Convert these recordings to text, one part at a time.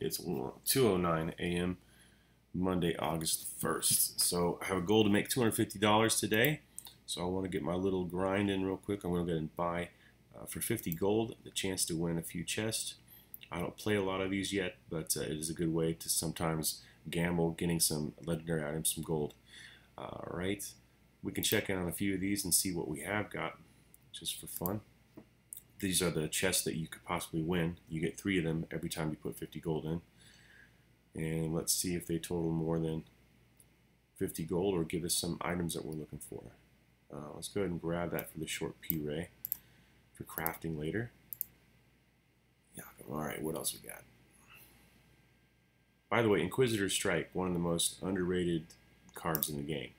It's 2:09 a.m. Monday, August 1st. So I have a goal to make $250 today. So I want to get my little grind in real quick. I'm going to go and buy uh, for 50 gold the chance to win a few chests. I don't play a lot of these yet, but uh, it is a good way to sometimes gamble getting some legendary items, some gold. All right, we can check in on a few of these and see what we have got, just for fun. These are the chests that you could possibly win. You get three of them every time you put 50 gold in. And let's see if they total more than 50 gold or give us some items that we're looking for. Uh, let's go ahead and grab that for the short P-ray for crafting later. All right, what else we got? By the way, Inquisitor Strike, one of the most underrated cards in the game.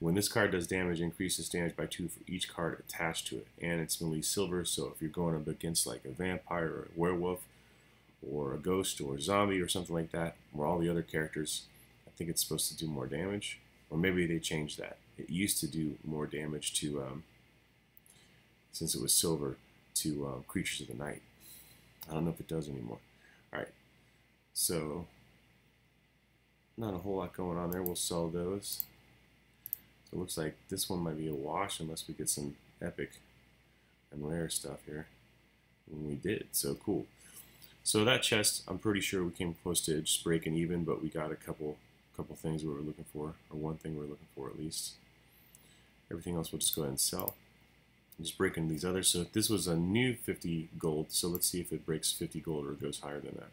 When this card does damage, increases damage by 2 for each card attached to it. And it's melee silver, so if you're going up against like a vampire or a werewolf, or a ghost or a zombie or something like that, or all the other characters, I think it's supposed to do more damage. Or maybe they changed that. It used to do more damage to, um, since it was silver, to um, creatures of the night. I don't know if it does anymore. Alright, so not a whole lot going on there. We'll sell those. It looks like this one might be a wash unless we get some epic and rare stuff here. And we did, so cool. So that chest, I'm pretty sure we came close to just breaking even, but we got a couple couple things we were looking for, or one thing we were looking for at least. Everything else we'll just go ahead and sell. I'm just breaking these others. So this was a new 50 gold, so let's see if it breaks 50 gold or goes higher than that.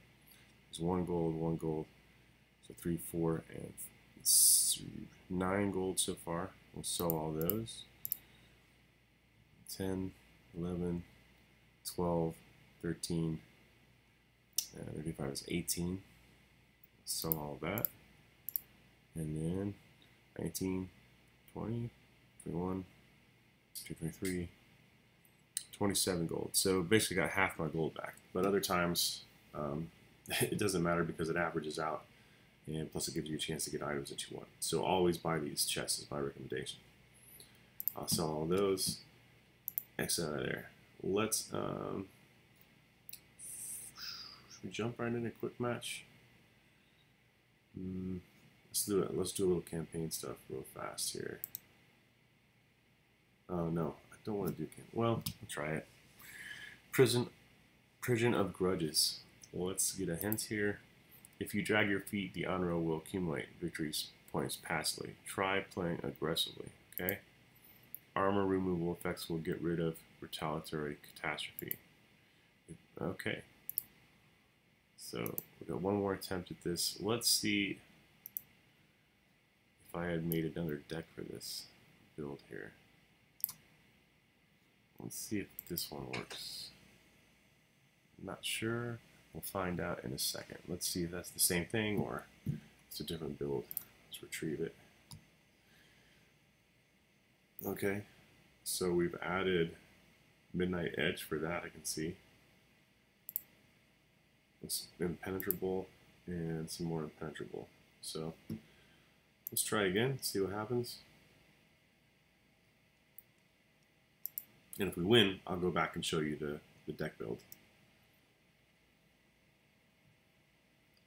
There's one gold, one gold, so three, four, and nine gold so far. We'll sell all those. 10, 11, 12, 13, uh, 35 is 18. Sell all that. And then 19, 20, 21, 23, 27 gold. So basically got half my gold back. But other times um, it doesn't matter because it averages out and plus it gives you a chance to get items that you want. So always buy these chests is my recommendation. I'll sell all those. X out of there. Let's um, should we jump right into a quick match? Mm, let's do it. Let's do a little campaign stuff real fast here. Oh no, I don't want to do camp. Well, I'll try it. Prison, prison of grudges. Let's get a hint here. If you drag your feet, the honor will accumulate victories points passively. Try playing aggressively, okay? Armor removal effects will get rid of retaliatory catastrophe. Okay. So we got one more attempt at this. Let's see if I had made another deck for this build here. Let's see if this one works. Not sure. We'll find out in a second. Let's see if that's the same thing or it's a different build. Let's retrieve it. Okay, so we've added Midnight Edge for that, I can see. It's impenetrable and some more impenetrable. So let's try again, see what happens. And if we win, I'll go back and show you the, the deck build.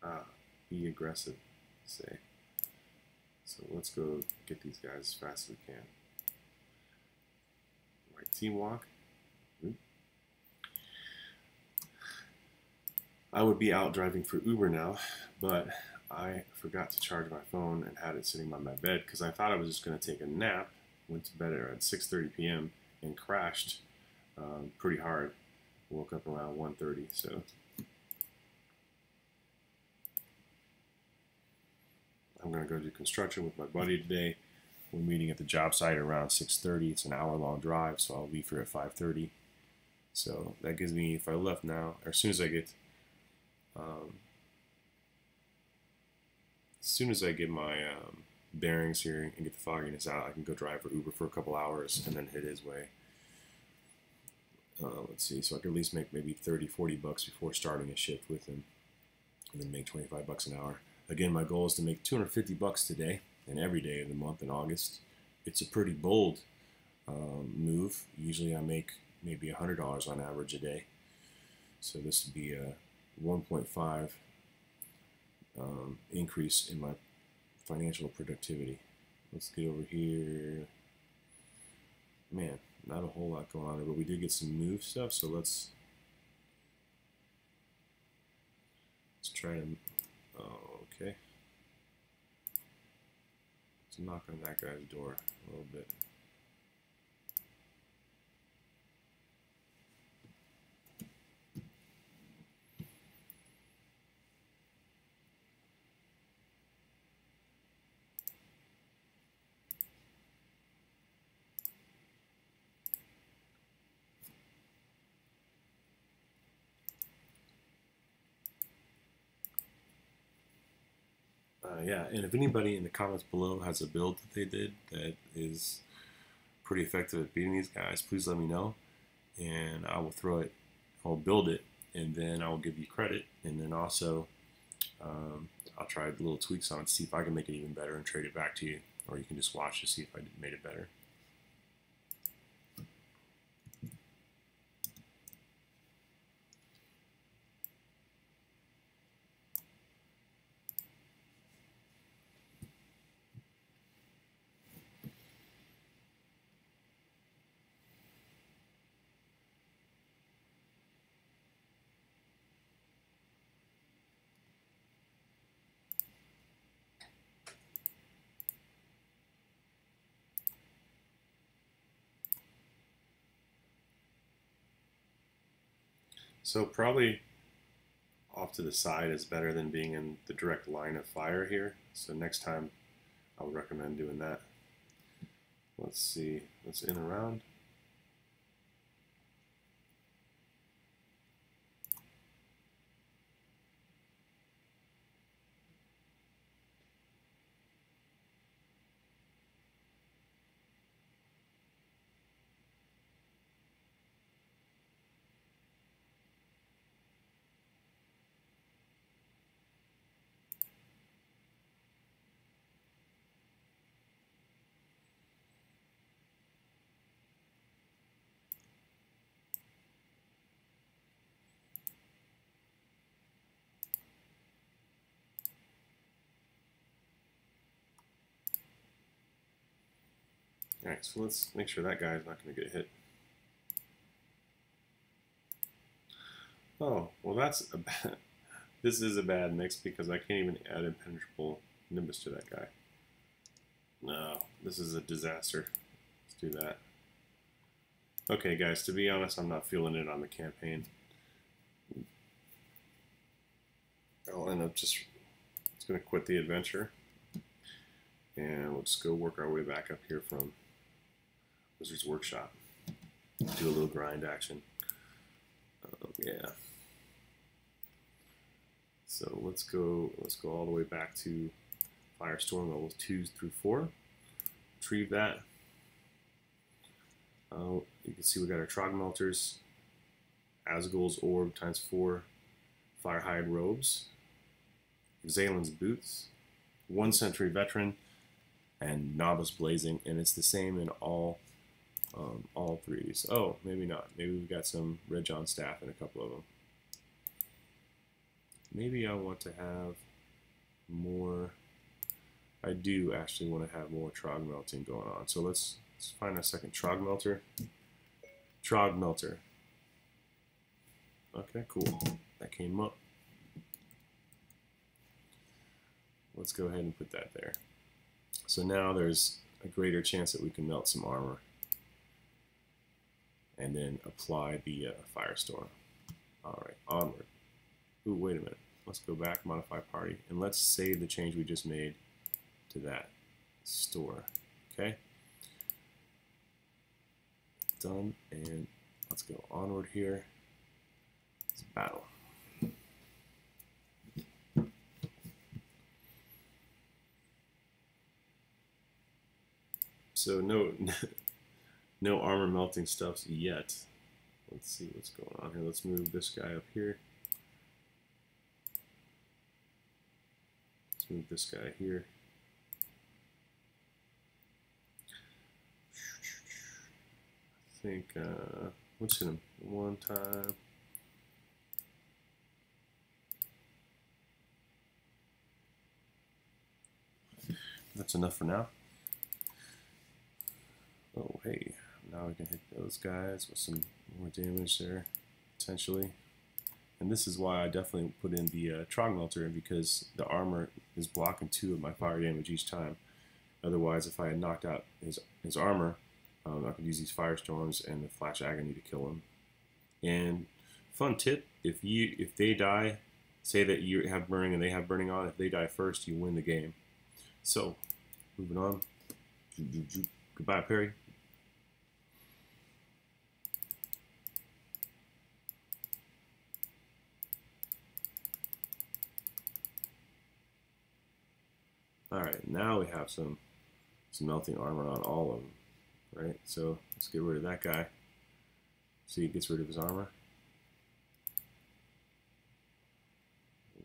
Ah, be aggressive, say. So let's go get these guys as fast as we can. Right, team walk. I would be out driving for Uber now, but I forgot to charge my phone and had it sitting by my bed because I thought I was just going to take a nap. Went to bed at 6:30 p.m. and crashed um, pretty hard. Woke up around 1:30, so I'm going to go do construction with my buddy today. We're meeting at the job site around 6.30. It's an hour-long drive, so I'll leave here at 5.30. So that gives me, if I left now, or as soon as I get, um, as soon as I get my um, bearings here and get the fogginess out, I can go drive for Uber for a couple hours and then hit his way. Uh, let's see, so I could at least make maybe 30, 40 bucks before starting a shift with him, and then make 25 bucks an hour. Again, my goal is to make 250 bucks today and every day of the month in August. It's a pretty bold um, move. Usually I make maybe $100 on average a day. So this would be a 1.5 um, increase in my financial productivity. Let's get over here. Man, not a whole lot going on there, but we did get some move stuff, so let's let's try to oh, Let's knock on that guy's door a little bit. Uh, yeah, and if anybody in the comments below has a build that they did that is pretty effective at beating these guys, please let me know, and I will throw it, I'll build it, and then I will give you credit, and then also um, I'll try little tweaks on it, see if I can make it even better, and trade it back to you, or you can just watch to see if I made it better. So probably off to the side is better than being in the direct line of fire here. So next time I would recommend doing that. Let's see, let's in around. Alright, so let's make sure that guy's not going to get hit. Oh, well that's a bad, this is a bad mix because I can't even add impenetrable Nimbus to that guy. No, this is a disaster. Let's do that. Okay guys, to be honest, I'm not feeling it on the campaign. I'll end up just, it's going to quit the adventure. And let's go work our way back up here from Wizard's Workshop. Do a little grind action. Um, yeah. So let's go. Let's go all the way back to Firestorm levels two through four. Retrieve that. Uh, you can see we got our Trog Melters, Asgul's Orb times four, Firehide Robes, Zalen's Boots, One Century Veteran, and Novice Blazing, and it's the same in all um, all three of these. Oh, maybe not. Maybe we've got some Red John staff in a couple of them. Maybe I want to have more. I do actually want to have more Trog melting going on. So let's, let's find a second Trog melter. Trog melter. Okay, cool. That came up. Let's go ahead and put that there. So now there's a greater chance that we can melt some armor and then apply the uh, Firestorm. All right, onward. Ooh, wait a minute. Let's go back, modify party, and let's save the change we just made to that store. Okay. Done, and let's go onward here. Let's battle. So no, no armor melting stuffs yet. Let's see what's going on here. Let's move this guy up here. Let's move this guy here. I think, uh, let's hit him one time. that's enough for now. Oh, hey, now we can hit those guys with some more damage there, potentially. And this is why I definitely put in the uh, Trog Melter because the armor is blocking two of my fire damage each time. Otherwise, if I had knocked out his, his armor, um, I could use these firestorms and the flash agony to kill him. And fun tip: if you if they die, say that you have burning and they have burning on, if they die first, you win the game. So, moving on. Goodbye, Perry. Alright, now we have some some melting armor on all of them. Right, so let's get rid of that guy. See, he gets rid of his armor.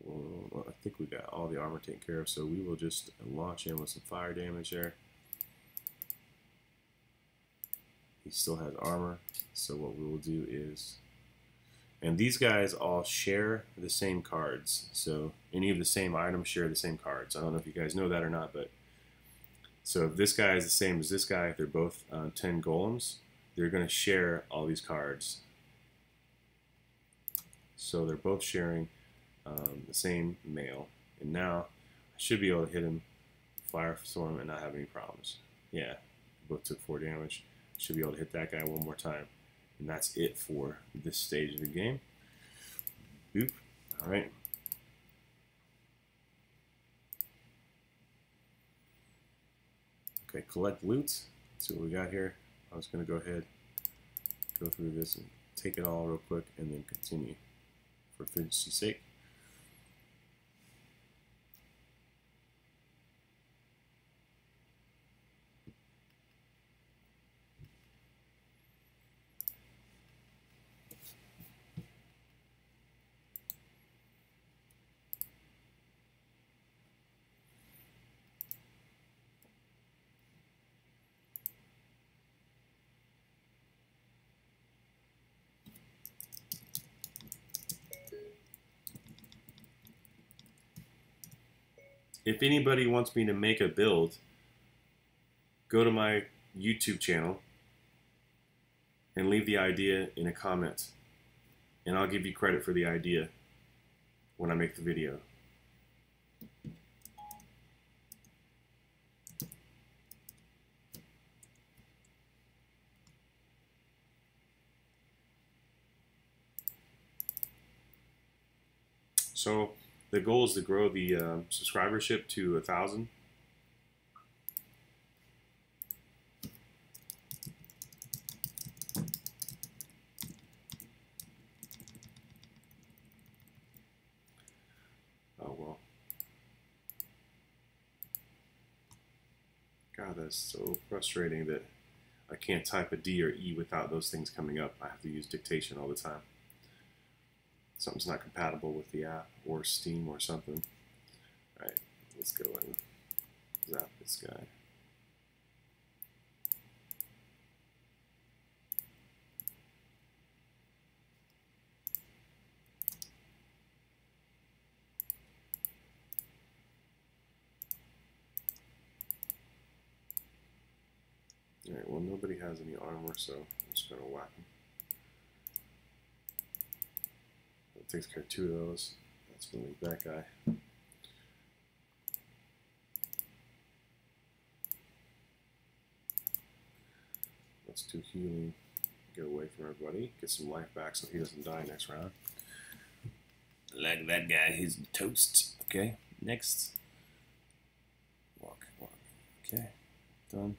Well, I think we got all the armor taken care of, so we will just launch in with some fire damage there. He still has armor, so what we will do is and these guys all share the same cards. So any of the same items share the same cards. I don't know if you guys know that or not, but so if this guy is the same as this guy, if they're both uh, 10 golems, they're going to share all these cards. So they're both sharing um, the same mail. And now I should be able to hit him Firestorm and not have any problems. Yeah, both took 4 damage. Should be able to hit that guy one more time. And that's it for this stage of the game. Boop. All right. Okay, collect loot. Let's see what we got here. I was going to go ahead, go through this and take it all real quick and then continue for efficiency's sake. If anybody wants me to make a build, go to my YouTube channel and leave the idea in a comment. And I'll give you credit for the idea when I make the video. So the goal is to grow the uh, subscribership to a thousand. Oh well. God, that's so frustrating that I can't type a D or E without those things coming up. I have to use dictation all the time something's not compatible with the app or Steam or something. All right, let's go and zap this guy. Alright, well nobody has any armor, so I'm just going to whack him. Takes care of two of those. That's going to leave that guy. Let's do healing. Get away from everybody. Get some life back so he doesn't die next round. Like that guy, he's toast. Okay, next. Walk, walk. Okay, done.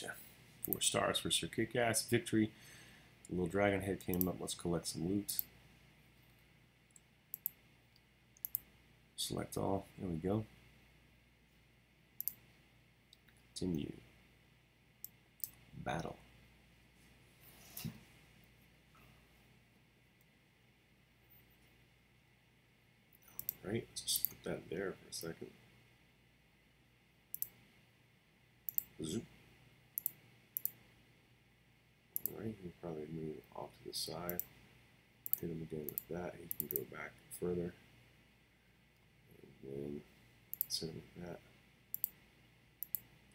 Gotcha. Four stars for Sir Kickass. Victory. A little dragon head came up. Let's collect some loot. Select all. There we go. Continue. Battle. Alright, let's just put that there for a second. Zoop. Alright, he probably move off to the side. Hit him again with that. He can go back further. And then send him with that.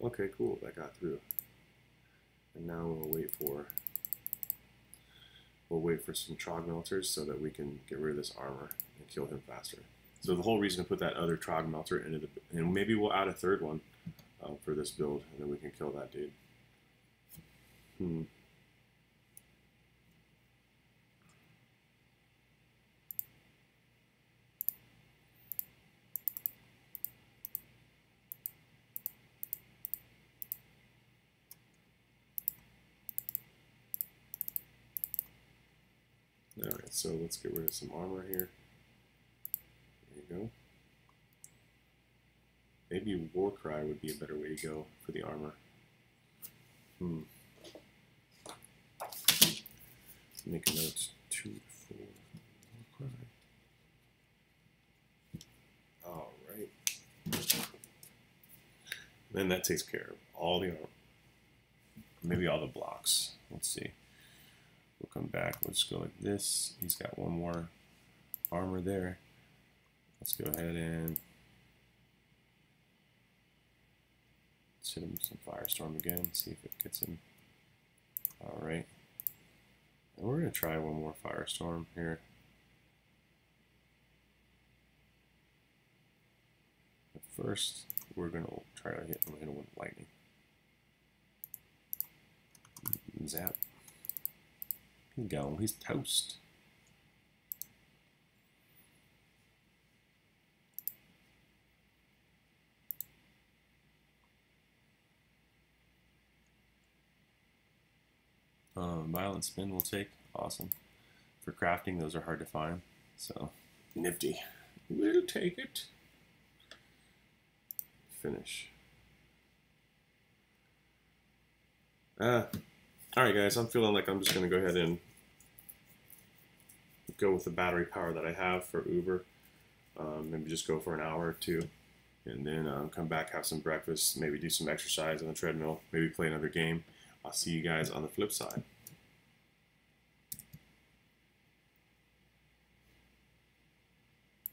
Okay, cool. That got through. And now we'll wait for we'll wait for some trog melters so that we can get rid of this armor and kill him faster. So the whole reason to put that other trog melter into the and maybe we'll add a third one uh, for this build and then we can kill that dude. Hmm. Alright, so let's get rid of some armor here. There you go. Maybe Warcry would be a better way to go for the armor. Hmm. Make a note. Two, four, Warcry. Alright. Then that takes care of all the armor. Maybe all the blocks. Let's see. We'll come back. Let's go like this. He's got one more armor there. Let's go ahead and hit him with some Firestorm again, see if it gets him. Alright. And we're going to try one more Firestorm here. But first, we're going to try to hit hit him with lightning. Zap. Go, he's toast. Um, violent spin will take. Awesome. For crafting, those are hard to find. So, nifty. We'll take it. Finish. Ah, Alright guys, I'm feeling like I'm just going to go ahead and go with the battery power that I have for Uber. Um, maybe just go for an hour or two and then um, come back, have some breakfast, maybe do some exercise on the treadmill, maybe play another game. I'll see you guys on the flip side.